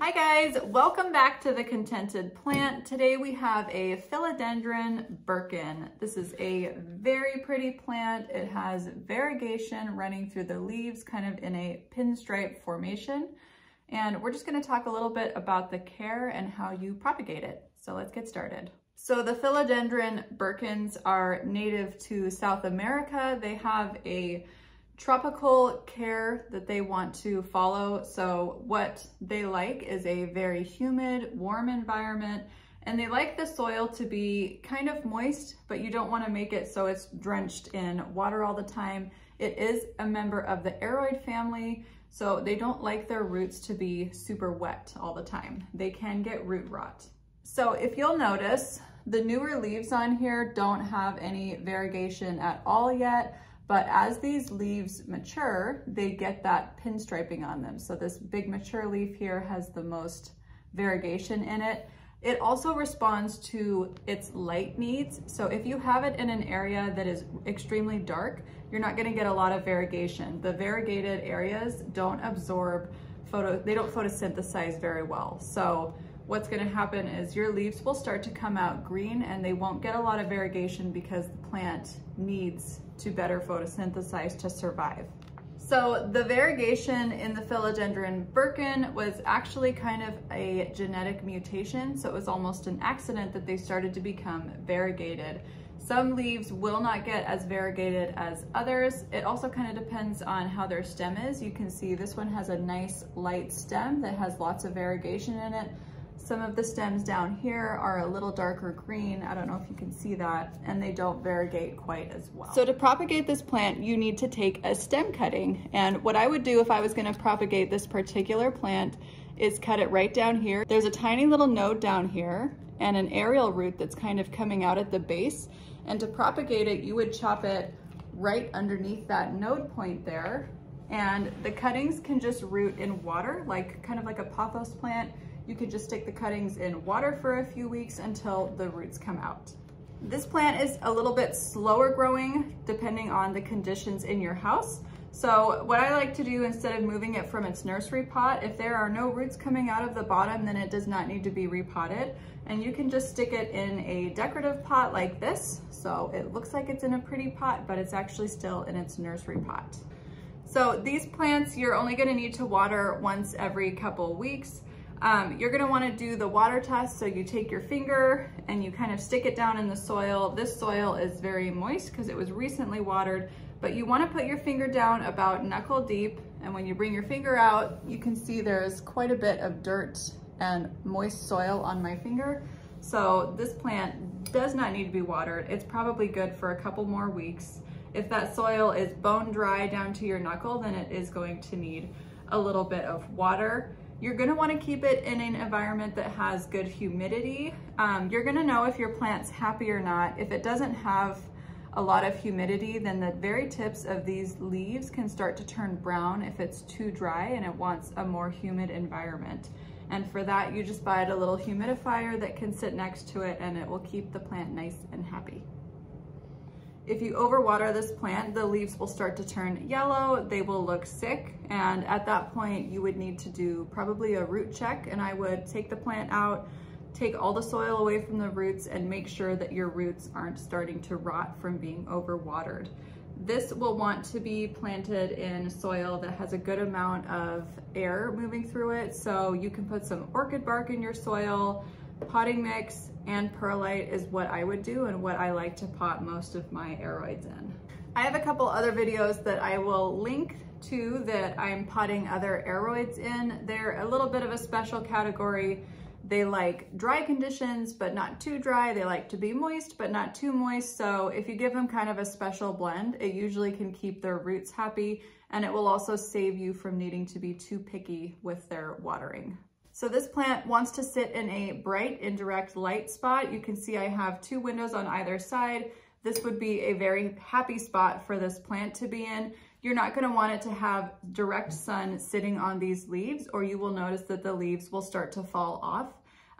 Hi guys, welcome back to The Contented Plant. Today we have a Philodendron Birkin. This is a very pretty plant. It has variegation running through the leaves kind of in a pinstripe formation. And we're just gonna talk a little bit about the care and how you propagate it. So let's get started. So the Philodendron Birkins are native to South America. They have a tropical care that they want to follow. So what they like is a very humid, warm environment, and they like the soil to be kind of moist, but you don't wanna make it so it's drenched in water all the time. It is a member of the aroid family, so they don't like their roots to be super wet all the time. They can get root rot. So if you'll notice, the newer leaves on here don't have any variegation at all yet. But as these leaves mature, they get that pinstriping on them. So this big mature leaf here has the most variegation in it. It also responds to its light needs. So if you have it in an area that is extremely dark, you're not gonna get a lot of variegation. The variegated areas don't absorb photo, they don't photosynthesize very well. So what's gonna happen is your leaves will start to come out green and they won't get a lot of variegation because the plant needs to better photosynthesize to survive. So the variegation in the philodendron birkin was actually kind of a genetic mutation. So it was almost an accident that they started to become variegated. Some leaves will not get as variegated as others. It also kind of depends on how their stem is. You can see this one has a nice light stem that has lots of variegation in it. Some of the stems down here are a little darker green. I don't know if you can see that, and they don't variegate quite as well. So to propagate this plant, you need to take a stem cutting. And what I would do if I was gonna propagate this particular plant is cut it right down here. There's a tiny little node down here and an aerial root that's kind of coming out at the base. And to propagate it, you would chop it right underneath that node point there. And the cuttings can just root in water, like kind of like a pothos plant. You can just stick the cuttings in water for a few weeks until the roots come out. This plant is a little bit slower growing depending on the conditions in your house. So what I like to do instead of moving it from its nursery pot, if there are no roots coming out of the bottom, then it does not need to be repotted. And you can just stick it in a decorative pot like this. So it looks like it's in a pretty pot, but it's actually still in its nursery pot. So these plants, you're only gonna need to water once every couple weeks. Um, you're gonna wanna do the water test. So you take your finger and you kind of stick it down in the soil. This soil is very moist because it was recently watered, but you wanna put your finger down about knuckle deep. And when you bring your finger out, you can see there's quite a bit of dirt and moist soil on my finger. So this plant does not need to be watered. It's probably good for a couple more weeks. If that soil is bone dry down to your knuckle, then it is going to need a little bit of water. You're gonna wanna keep it in an environment that has good humidity. Um, you're gonna know if your plant's happy or not. If it doesn't have a lot of humidity, then the very tips of these leaves can start to turn brown if it's too dry and it wants a more humid environment. And for that, you just buy it a little humidifier that can sit next to it and it will keep the plant nice and happy. If you overwater this plant, the leaves will start to turn yellow, they will look sick, and at that point you would need to do probably a root check and I would take the plant out, take all the soil away from the roots and make sure that your roots aren't starting to rot from being overwatered. This will want to be planted in soil that has a good amount of air moving through it. So you can put some orchid bark in your soil, potting mix, and perlite is what I would do and what I like to pot most of my aroids in. I have a couple other videos that I will link to that I'm potting other aroids in. They're a little bit of a special category. They like dry conditions, but not too dry. They like to be moist, but not too moist. So if you give them kind of a special blend, it usually can keep their roots happy and it will also save you from needing to be too picky with their watering. So this plant wants to sit in a bright indirect light spot. You can see I have two windows on either side. This would be a very happy spot for this plant to be in. You're not gonna want it to have direct sun sitting on these leaves or you will notice that the leaves will start to fall off.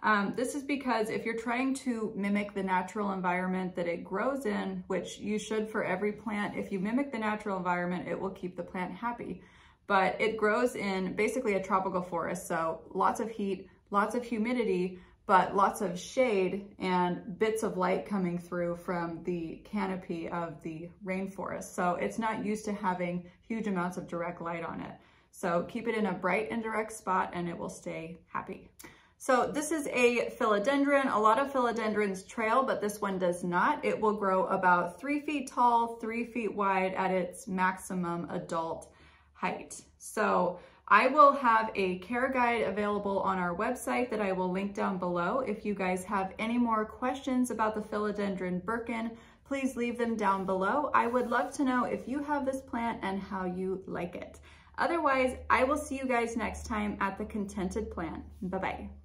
Um, this is because if you're trying to mimic the natural environment that it grows in, which you should for every plant, if you mimic the natural environment, it will keep the plant happy. But it grows in basically a tropical forest. So lots of heat, lots of humidity, but lots of shade and bits of light coming through from the canopy of the rainforest. So it's not used to having huge amounts of direct light on it. So keep it in a bright and direct spot and it will stay happy. So this is a philodendron. A lot of philodendrons trail, but this one does not. It will grow about three feet tall, three feet wide at its maximum adult height. So I will have a care guide available on our website that I will link down below. If you guys have any more questions about the philodendron Birkin, please leave them down below. I would love to know if you have this plant and how you like it. Otherwise, I will see you guys next time at the Contented Plant. Bye-bye.